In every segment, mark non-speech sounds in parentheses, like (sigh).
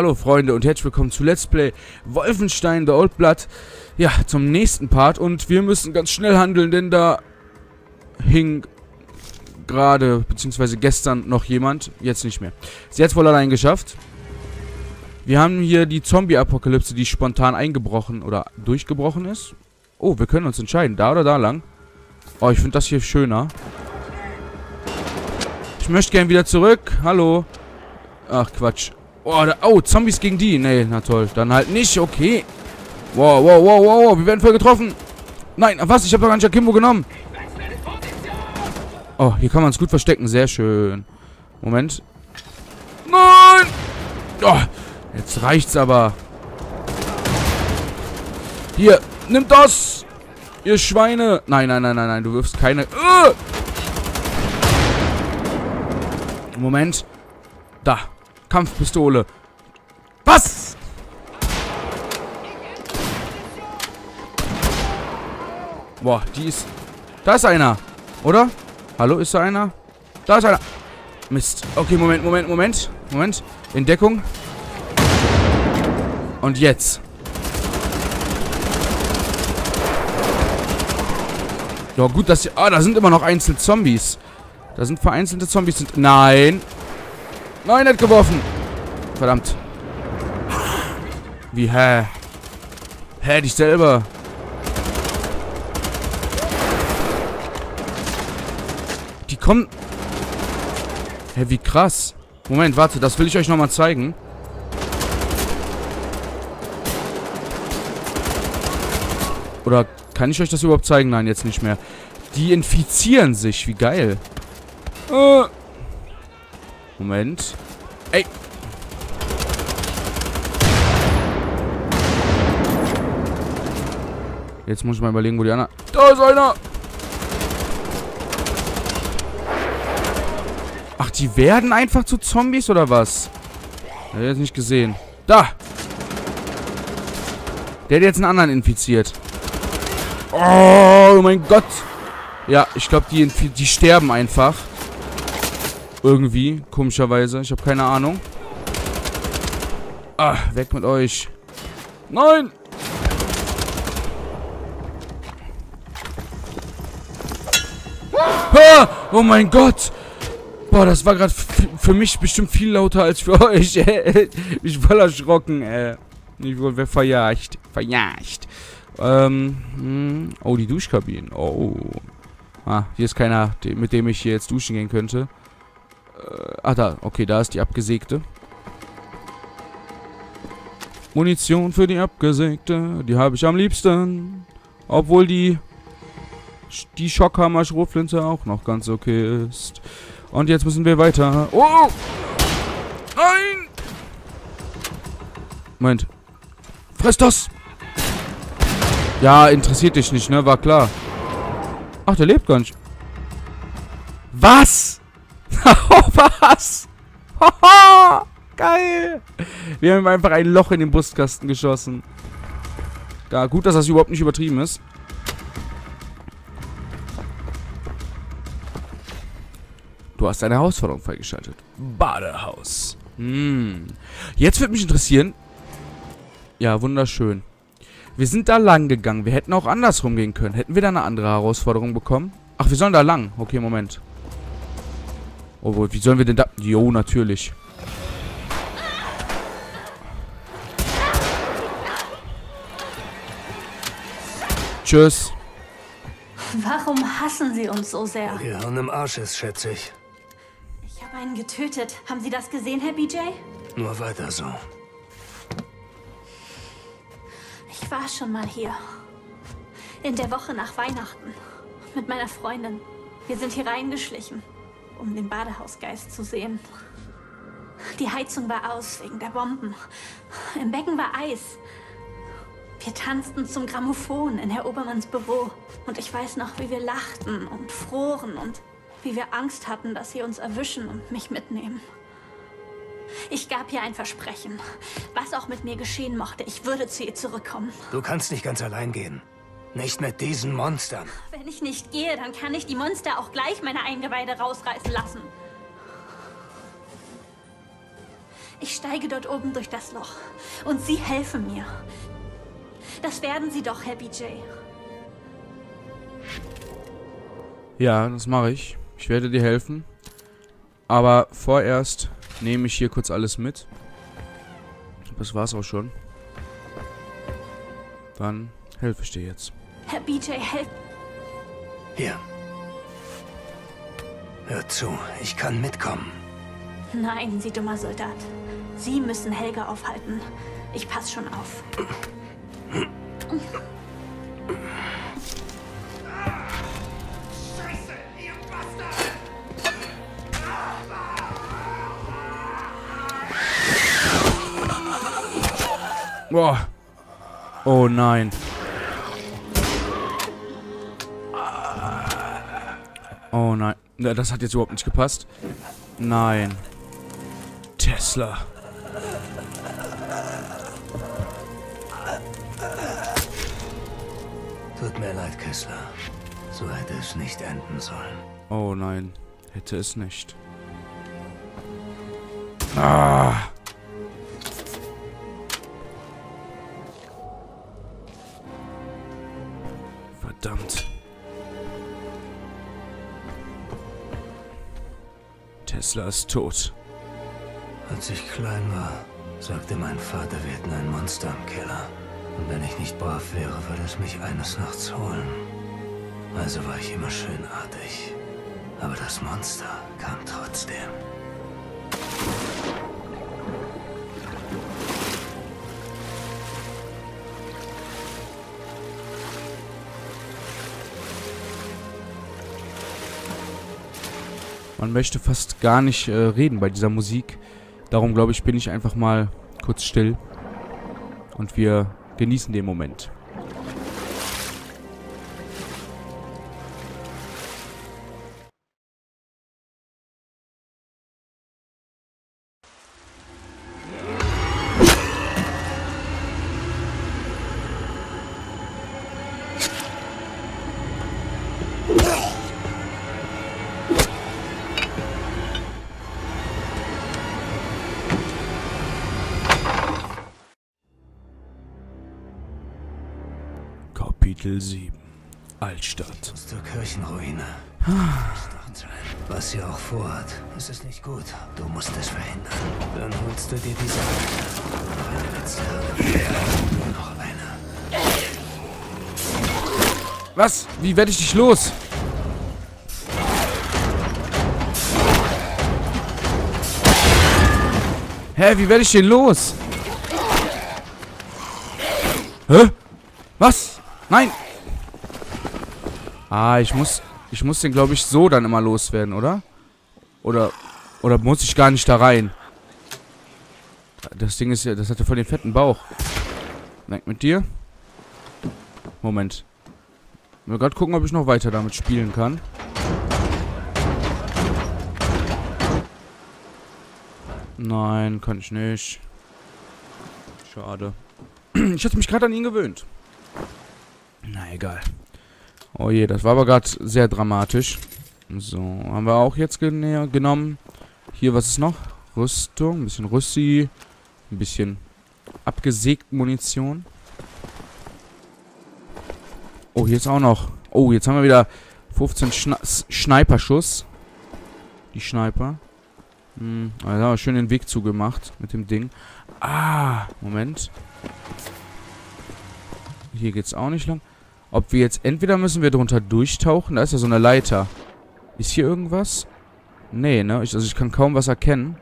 Hallo Freunde und herzlich willkommen zu Let's Play Wolfenstein The Old Blood. Ja, zum nächsten Part und wir müssen ganz schnell handeln, denn da hing gerade, beziehungsweise gestern noch jemand, jetzt nicht mehr. Sie hat es wohl allein geschafft. Wir haben hier die Zombie-Apokalypse, die spontan eingebrochen oder durchgebrochen ist. Oh, wir können uns entscheiden, da oder da lang. Oh, ich finde das hier schöner. Ich möchte gern wieder zurück. Hallo. Ach, Quatsch. Oh, da, oh, Zombies gegen die. Nee, na toll. Dann halt nicht. Okay. Wow, wow, wow, wow, wow. Wir werden voll getroffen. Nein, was? Ich habe doch gar nicht Akimbo genommen. Oh, hier kann man es gut verstecken. Sehr schön. Moment. Nein! Oh, jetzt reicht's aber. Hier, nimm das! Ihr Schweine! Nein, nein, nein, nein, nein. Du wirfst keine... Uh! Moment. Da. Kampfpistole. Was? Boah, die ist... Da ist einer. Oder? Hallo, ist da einer? Da ist einer. Mist. Okay, Moment, Moment, Moment. Moment. In Deckung. Und jetzt. Ja, gut, dass... Ah, da sind immer noch einzelne Zombies. Da sind vereinzelte Zombies. Nein. Nein, hat geworfen. Verdammt. Wie, hä? Hä, dich selber. Die kommen... Hä, wie krass. Moment, warte, das will ich euch nochmal zeigen. Oder kann ich euch das überhaupt zeigen? Nein, jetzt nicht mehr. Die infizieren sich. Wie geil. Äh. Moment. Ey. Jetzt muss ich mal überlegen, wo die anderen... Da ist einer! Ach, die werden einfach zu Zombies oder was? Hab ich jetzt nicht gesehen. Da! Der hat jetzt einen anderen infiziert. Oh mein Gott! Ja, ich glaube, die, die sterben einfach. Irgendwie, komischerweise. Ich habe keine Ahnung. Ah, weg mit euch. Nein! Ah, oh mein Gott! Boah, das war gerade für mich bestimmt viel lauter als für (laughs) euch. ich voll erschrocken, ey. Ich wurde verjagt. Verjagt. Ähm, hm. oh, die Duschkabinen. Oh. Ah, hier ist keiner, mit dem ich hier jetzt duschen gehen könnte. Äh, ah, da. Okay, da ist die abgesägte. Munition für die abgesägte. Die habe ich am liebsten. Obwohl die die Schockhammer Schrotflinte auch noch ganz okay ist. Und jetzt müssen wir weiter. Oh! Nein! Moment. Friss das! Ja, interessiert dich nicht, ne? War klar. Ach, der lebt gar nicht. Was? (laughs) Was? Geil. Wir haben einfach ein Loch in den Brustkasten geschossen. Da, gut, dass das überhaupt nicht übertrieben ist. Du hast eine Herausforderung freigeschaltet. Badehaus. Hm. Jetzt würde mich interessieren. Ja, wunderschön. Wir sind da lang gegangen. Wir hätten auch andersrum gehen können. Hätten wir da eine andere Herausforderung bekommen? Ach, wir sollen da lang. Okay, Moment. Oh, wie sollen wir denn da... Jo, natürlich. Tschüss. Warum hassen Sie uns so sehr? Gehirn im Arsch ist, schätze ich. Ich habe einen getötet. Haben Sie das gesehen, Herr BJ? Nur weiter so. Ich war schon mal hier. In der Woche nach Weihnachten. Mit meiner Freundin. Wir sind hier reingeschlichen, um den Badehausgeist zu sehen. Die Heizung war aus wegen der Bomben. Im Becken war Eis. Wir tanzten zum Grammophon in Herr Obermanns Büro. Und ich weiß noch, wie wir lachten und froren und wie wir Angst hatten, dass sie uns erwischen und mich mitnehmen. Ich gab ihr ein Versprechen. Was auch mit mir geschehen mochte, ich würde zu ihr zurückkommen. Du kannst nicht ganz allein gehen. Nicht mit diesen Monstern. Wenn ich nicht gehe, dann kann ich die Monster auch gleich meine Eingeweide rausreißen lassen. Ich steige dort oben durch das Loch. Und Sie helfen mir. Das werden Sie doch, Herr BJ. Ja, das mache ich. Ich werde dir helfen. Aber vorerst nehme ich hier kurz alles mit. Das war's auch schon. Dann helfe ich dir jetzt. Herr BJ, helf... Hier. Hör zu, ich kann mitkommen. Nein, Sie dummer Soldat. Sie müssen Helga aufhalten. Ich pass schon auf. Boah. Oh nein. Oh nein. Das hat jetzt überhaupt nicht gepasst. Nein. Tesla. Tut mir leid, Kessler. So hätte es nicht enden sollen. Oh nein. Hätte es nicht. Ah. Verdammt. Tesla ist tot. Als ich klein war, sagte mein Vater, wir hätten ein Monster im Keller. Und wenn ich nicht brav wäre, würde es mich eines Nachts holen. Also war ich immer schön artig. Aber das Monster kam trotzdem. Man möchte fast gar nicht äh, reden bei dieser Musik. Darum glaube ich, bin ich einfach mal kurz still. Und wir genießen den Moment. Altstadt. Zur Kirchenruine. Was sie auch vorhat, es ist nicht gut. Du musst es verhindern. Dann holst du dir diese eine letzte. Noch eine. Was? Wie werde ich dich los? Hä, wie werde ich den los? Hä? Was? Nein! Ah, ich muss... Ich muss den, glaube ich, so dann immer loswerden, oder? Oder... Oder muss ich gar nicht da rein? Das Ding ist ja... Das hat ja voll den fetten Bauch. Weg mit dir. Moment. Will gerade gucken, ob ich noch weiter damit spielen kann. Nein, kann ich nicht. Schade. (clears throat) Ich hatte mich gerade an ihn gewöhnt. Na, egal. Oh je, das war aber gerade sehr dramatisch. So, haben wir auch jetzt gen genommen. Hier, was ist noch? Rüstung, ein bisschen Rüssi, ein bisschen abgesägte Munition. Oh, hier ist auch noch. Oh, jetzt haben wir wieder 15 Schna Schneiperschuss. Die Schneiper. Hm, also haben wir schön den Weg zugemacht mit dem Ding. Ah, Moment. Hier geht's auch nicht lang. Ob wir jetzt... Entweder müssen wir drunter durchtauchen. Da ist ja so eine Leiter. Ist hier irgendwas? Nee, ne? Ich, also ich kann kaum was erkennen.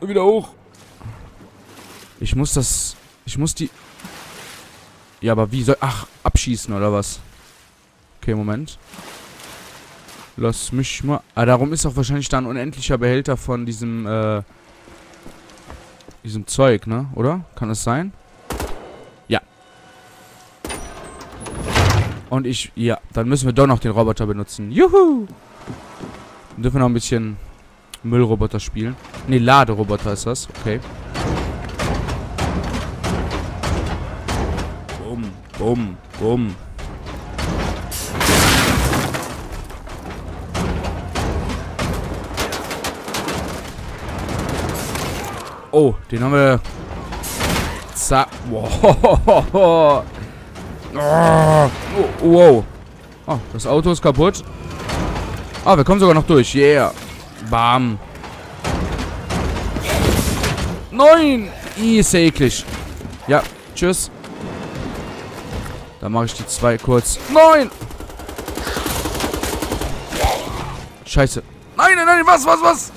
Wieder hoch. Ich muss das... Ich muss die... Ja, aber wie soll... Ach, abschießen oder was? Okay, Moment. Lass mich mal... Ah, darum ist auch wahrscheinlich da ein unendlicher Behälter von diesem, äh... Diesem Zeug, ne? Oder? Kann das sein? Und ich... Ja, dann müssen wir doch noch den Roboter benutzen. Juhu! Dann dürfen wir noch ein bisschen Müllroboter spielen. Ne, Laderoboter ist das. Okay. Bumm, bumm, bumm. Oh, den haben wir... Zack. Wow. (laughs) Oh, wow. Oh, das Auto ist kaputt. Ah, wir kommen sogar noch durch. Yeah. Bam. Nein! Ist ja eklig. Ja, tschüss. Dann mache ich die zwei kurz. Nein! Scheiße. Nein, nein, nein, was, was, was?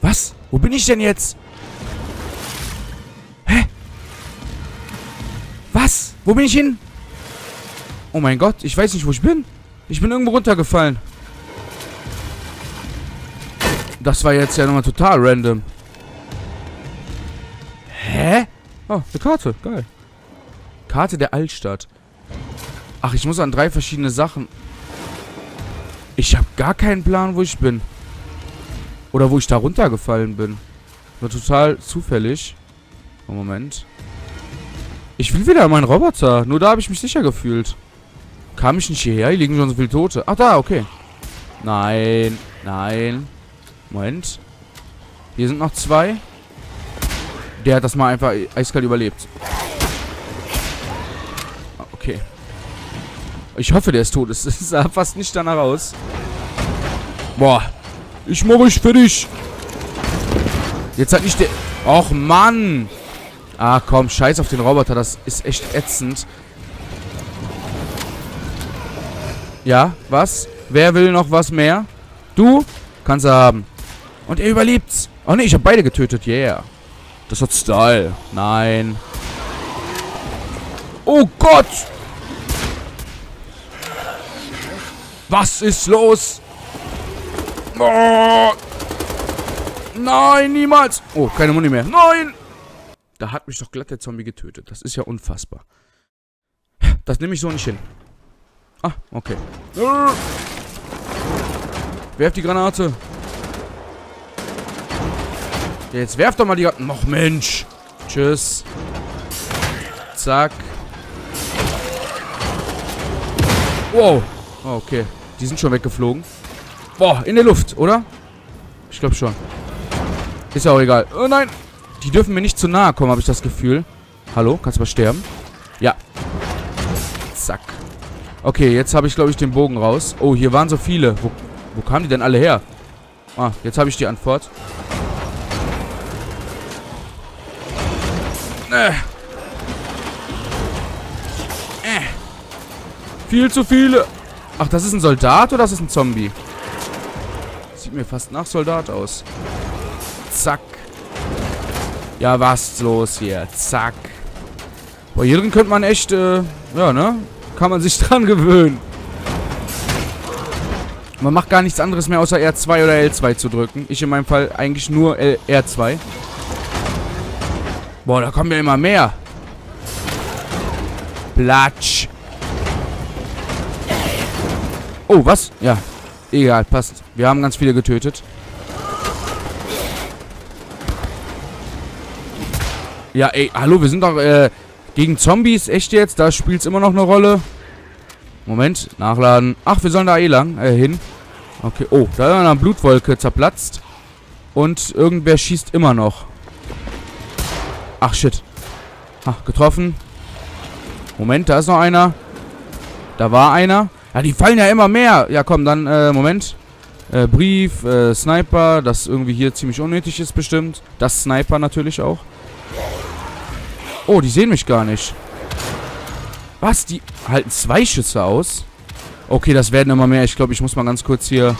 Was? Wo bin ich denn jetzt? Hä? Was? Wo bin ich hin? Oh mein Gott, ich weiß nicht, wo ich bin. Ich bin irgendwo runtergefallen. Das war jetzt ja nochmal total random. Hä? Oh, eine Karte. Geil. Karte der Altstadt. Ach, ich muss an drei verschiedene Sachen. Ich habe gar keinen Plan, wo ich bin. Oder wo ich da runtergefallen bin. War total zufällig. Oh, Moment. Ich will wieder meinen Roboter. Nur da habe ich mich sicher gefühlt. Kam ich nicht hierher? Hier liegen schon so viele Tote. Ach, da, okay. Nein. Nein. Moment. Hier sind noch zwei. Der hat das mal einfach eiskalt überlebt. Okay. Ich hoffe, der ist tot. Es (laughs) sah fast nicht danach aus. Boah. Ich mach euch fertig. Jetzt hat nicht der... Och, Mann. Ah, komm. Scheiß auf den Roboter. Das ist echt ätzend. Ja, was? Wer will noch was mehr? Du? Kannst du haben. Und er überlebt's. Oh ne, ich habe beide getötet. Yeah. Das hat Style. Nein. Oh Gott! Was ist los? Oh. Nein, niemals. Oh, keine Muni mehr. Nein! Da hat mich doch glatt der Zombie getötet. Das ist ja unfassbar. Das nehme ich so nicht hin. Ah, okay. Werf die Granate. Jetzt werf doch mal die Granate. Noch Mensch. Tschüss. Zack. Wow. Oh, okay. Die sind schon weggeflogen. Boah, in der Luft, oder? Ich glaube schon. Ist ja auch egal. Oh nein. Die dürfen mir nicht zu nahe kommen, habe ich das Gefühl. Hallo, kannst du mal sterben? Okay, jetzt habe ich, glaube ich, den Bogen raus. Oh, hier waren so viele. Wo, wo kamen die denn alle her? Ah, jetzt habe ich die Antwort. Äh. Äh. Viel zu viele. Ach, das ist ein Soldat oder das ist ein Zombie? Sieht mir fast nach Soldat aus. Zack. Ja, was los hier? Zack. Boah, hier drin könnte man echt, äh, ja, ne? Kann man sich dran gewöhnen. Man macht gar nichts anderes mehr, außer R2 oder L2 zu drücken. Ich in meinem Fall eigentlich nur L R2. Boah, da kommen ja immer mehr. Platsch. Oh, was? Ja. Egal, passt. Wir haben ganz viele getötet. Ja, ey, hallo, wir sind doch, äh, gegen Zombies. Echt jetzt? Da spielt es immer noch eine Rolle. Moment, nachladen. Ach, wir sollen da eh lang, äh, hin. Okay, oh, da ist eine Blutwolke zerplatzt. Und irgendwer schießt immer noch. Ach, shit. Ha, getroffen. Moment, da ist noch einer. Da war einer. Ja, die fallen ja immer mehr. Ja, komm, dann, äh, Moment. Äh, Brief, äh, Sniper, das irgendwie hier ziemlich unnötig ist bestimmt. Das Sniper natürlich auch. Oh, die sehen mich gar nicht. Was? Die halten zwei Schüsse aus? Okay, das werden immer mehr. Ich glaube, ich muss mal ganz kurz hier...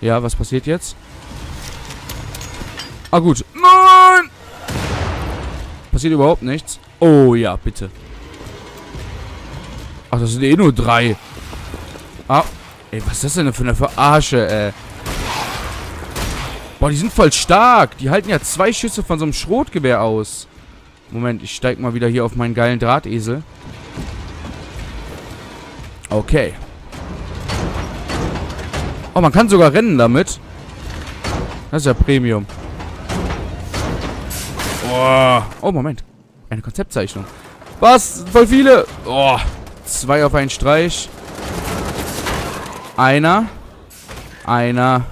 Ja, was passiert jetzt? Ah, gut. Nein! Passiert überhaupt nichts. Oh, ja, bitte. Ach, das sind eh nur drei. Ah. Ey, was ist das denn für eine Verarsche, ey? Boah, die sind voll stark. Die halten ja zwei Schüsse von so einem Schrotgewehr aus. Moment, ich steig mal wieder hier auf meinen geilen Drahtesel. Okay. Oh, man kann sogar rennen damit. Das ist ja Premium. Oh, oh Moment. Eine Konzeptzeichnung. Was? Voll viele. Oh, zwei auf einen Streich. Einer. Einer.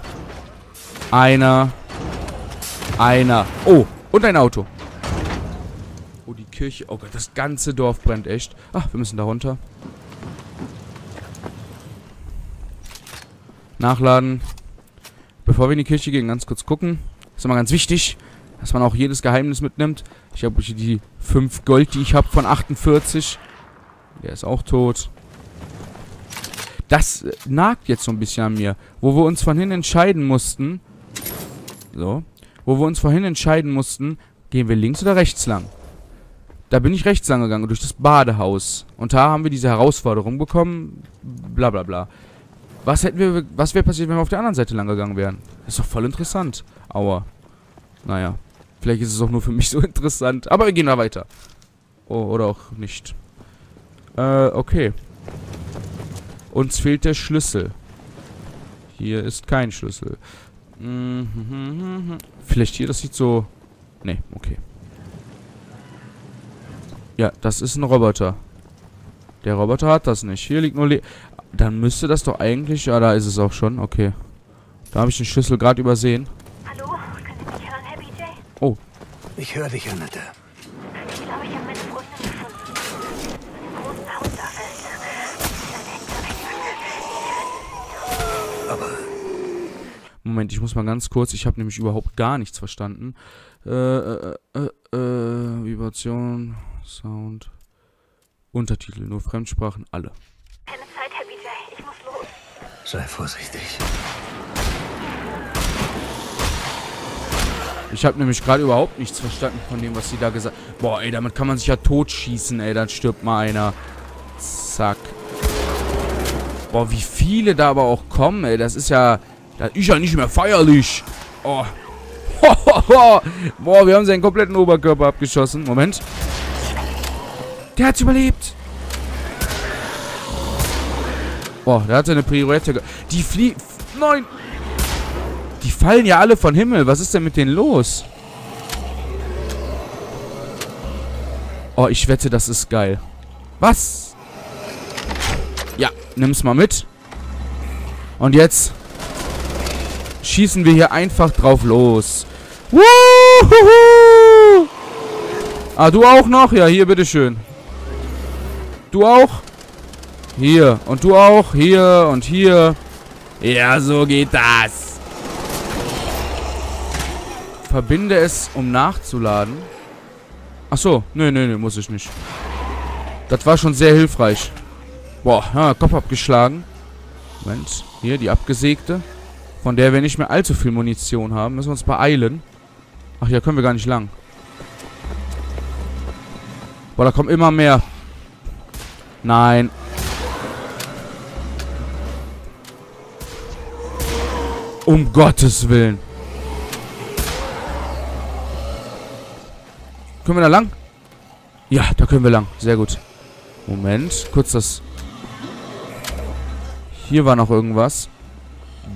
Einer. Einer. Oh, Und ein Auto. Oh, Kirche. Oh Gott, das ganze Dorf brennt echt. Ach, wir müssen da runter. Nachladen. Bevor wir in die Kirche gehen, ganz kurz gucken. Ist immer ganz wichtig, dass man auch jedes Geheimnis mitnimmt. Ich habe hier die 5 Gold, die ich habe von 48. Der ist auch tot. Das äh, nagt jetzt so ein bisschen an mir. Wo wir uns vorhin entscheiden mussten. So. Wo wir uns vorhin entscheiden mussten, gehen wir links oder rechts lang. Da bin ich rechts lang durch das Badehaus. Und da haben wir diese Herausforderung bekommen. Bla bla bla. Was hätten wir, was wäre passiert, wenn wir auf der anderen Seite lang gegangen wären? Das ist doch voll interessant. Aua. Naja. Vielleicht ist es auch nur für mich (laughs) so interessant. Aber wir gehen da weiter. Oh, oder auch nicht. Äh, okay. Uns fehlt der Schlüssel. Hier ist kein Schlüssel. Mhm. Vielleicht hier, das sieht so... Nee, okay. Ja, das ist ein Roboter. Der Roboter hat das nicht. Hier liegt nur... Le Dann müsste das doch eigentlich... Ja, da ist es auch schon. Okay. Da habe ich den Schlüssel gerade übersehen. Hallo? Können Sie mich hören, Herr BJ? Oh, Ich höre dich, Annette. Ich glaube, ich habe meine Freundin gefunden. Im großen Haus da fest. Aber Moment, ich muss mal ganz kurz. Ich habe nämlich überhaupt gar nichts verstanden. Äh, äh, äh, äh, Vibration, Sound, Untertitel, nur Fremdsprachen, alle. Keine Zeit, Herr BJ. Ich muss los. sei vorsichtig. Ich habe nämlich gerade überhaupt nichts verstanden von dem, was sie da gesagt Boah, ey, damit kann man sich ja totschießen, ey. Dann stirbt mal einer. Zack. Boah, wie viele da aber auch kommen, ey. Das ist ja... Das ist ja nicht mehr feierlich. Oh. (laughs) Boah, wir haben seinen kompletten Oberkörper abgeschossen. Moment. Der hat's überlebt. Boah, der hat seine ge- Die fliegen... Nein! Die fallen ja alle von Himmel. Was ist denn mit denen los? Oh, ich wette, das ist geil. Was? Ja, nimm's mal mit. Und jetzt schießen wir hier einfach drauf los. Wuhuhu! Ah, du auch noch? Ja, hier, bitteschön. Du auch? Hier. Und du auch? Hier und hier. Ja, so geht das. Verbinde es, um nachzuladen. Ach so. Nö, nö, nö, muss ich nicht. Das war schon sehr hilfreich. Boah, ja, Kopf abgeschlagen. Moment. Hier, die abgesägte. Von der wir nicht mehr allzu viel Munition haben. Müssen wir uns beeilen. Ach, hier können wir gar nicht lang. Boah, da kommen immer mehr. Nein. Um Gottes Willen. Können wir da lang? Ja, da können wir lang. Sehr gut. Moment. Kurz das... Hier war noch irgendwas.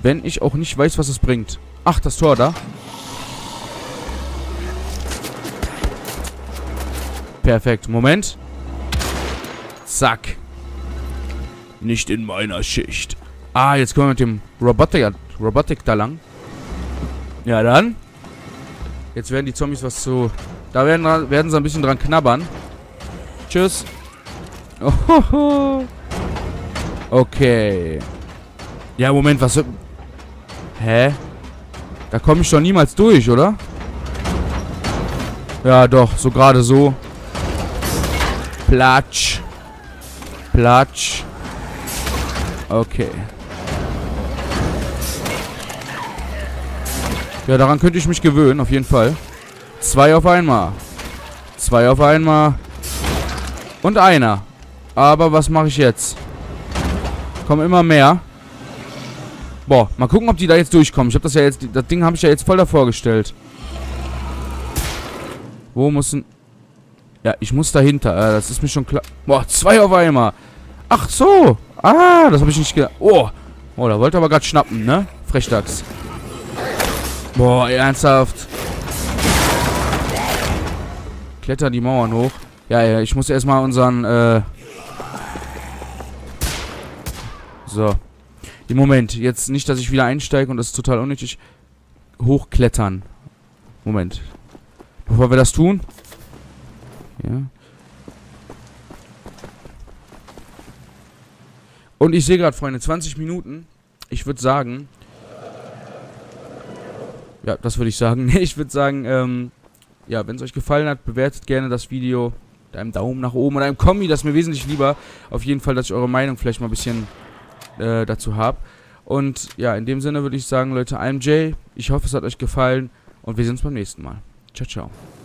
Wenn ich auch nicht weiß, was es bringt. Ach, das Tor da. Perfekt. Moment. Zack. Nicht in meiner Schicht. Ah, jetzt können wir mit dem Robotik, Robotik da lang. Ja, dann. Jetzt werden die Zombies was zu... Da werden, werden sie ein bisschen dran knabbern. Tschüss. Ohoho. (laughs) Okay. Ja, Moment, was... Hä? Da komme ich doch niemals durch, oder? Ja, doch, so gerade so. Platsch. Platsch. Okay. Ja, daran könnte ich mich gewöhnen, auf jeden Fall. Zwei auf einmal. Zwei auf einmal. Und einer. Aber was mache ich jetzt? Kommen immer mehr. Boah, mal gucken, ob die da jetzt durchkommen. Ich habe das ja jetzt... Das Ding habe ich ja jetzt voll davor gestellt. Wo muss ein... Ja, ich muss dahinter. Äh, das ist mir schon klar. Boah, zwei auf einmal. Ach so. Ah, das habe ich nicht gedacht. Oh. Oh, da wollte aber gerade schnappen, ne? Frechdachs. Boah, ernsthaft. Klettern die Mauern hoch. Ja, ja, ich muss erstmal unseren, äh... So. Im Moment. Jetzt nicht, dass ich wieder einsteige und das ist total unnötig. Hochklettern. Moment. Bevor wir das tun. Ja. Und ich sehe gerade, Freunde, 20 Minuten. Ich würde sagen... Ja, das würde ich sagen. (laughs) Ich würde sagen, ähm... Ja, wenn es euch gefallen hat, bewertet gerne das Video mit einem Daumen nach oben oder einem Kommi, das ist mir wesentlich lieber. Auf jeden Fall, dass ich eure Meinung vielleicht mal ein bisschen äh, dazu habe. Und ja, in dem Sinne würde ich sagen, Leute, I'm Jay. Ich hoffe, es hat euch gefallen und wir sehen uns beim nächsten Mal. Ciao, ciao.